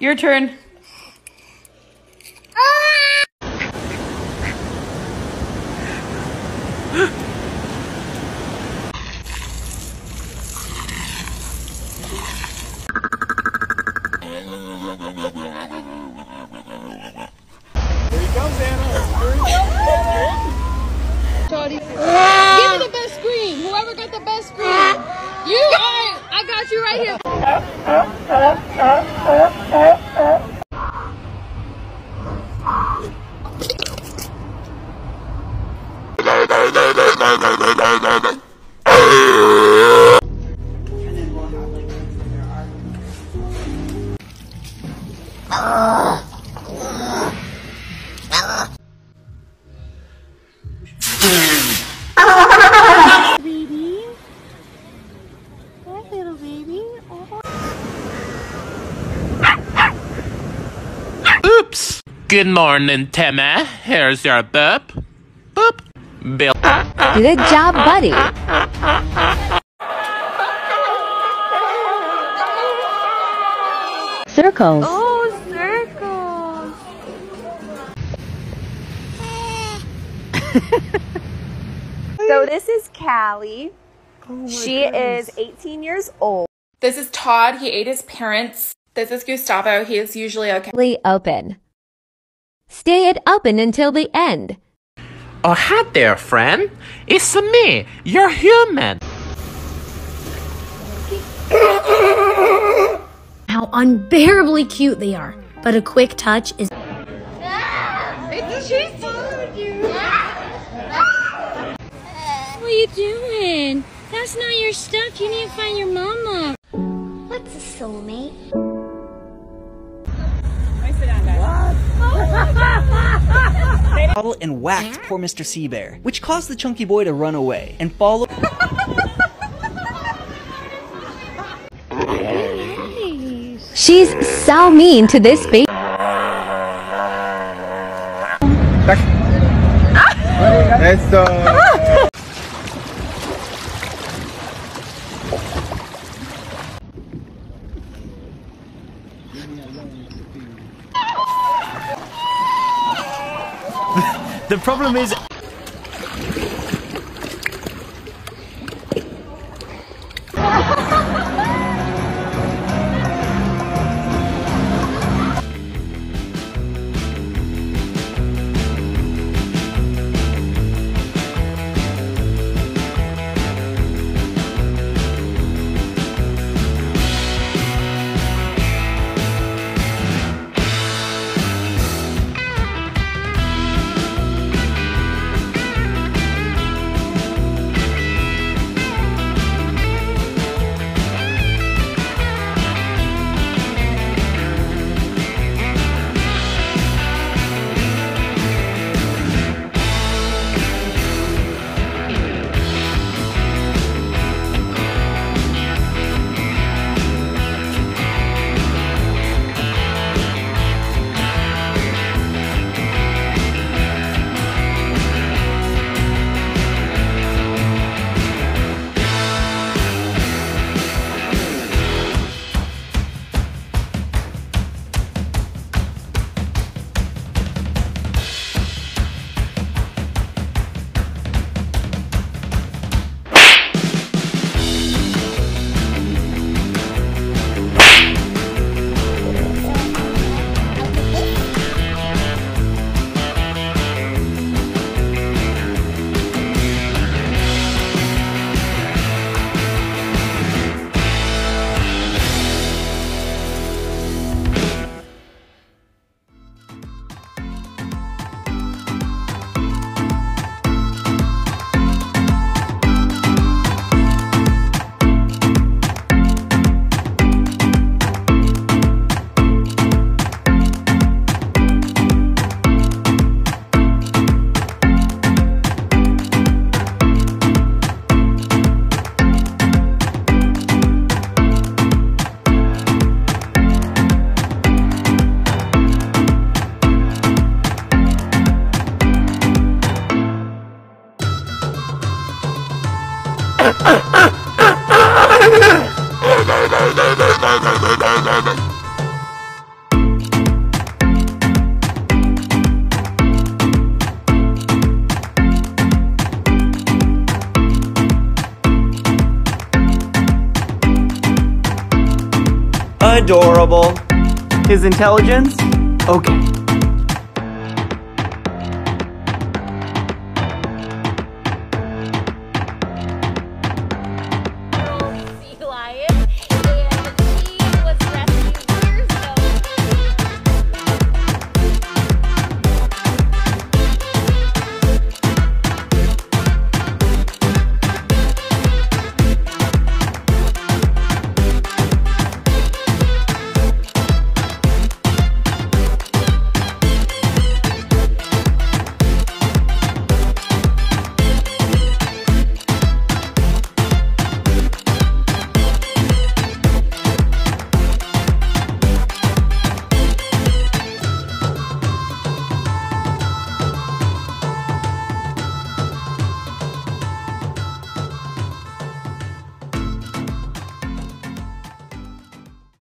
Your turn. Give me the best scream. Whoever got the best scream. You, alright. I got you right here. Baby. Hi, little baby. Oops. Good morning, Timmy. Here's your boop. Boop. Bill. Good job, buddy. Circles. Oh, So this is Callie. Oh she is 18 years old. This is Todd. He ate his parents. This is Gustavo. He is usually okay. Completely open. Stay it open until the end. Oh, hi there, friend. It's me, You're human. How unbearably cute they are. But a quick touch is. What are you doing? That's not your stuff. You need to find your mama. What's a soulmate? bottle and whacked poor Mr. Seabear, which caused the chunky boy to run away and follow. She's so mean to this baby. The problem is. Friday. Adorable. His intelligence? Okay.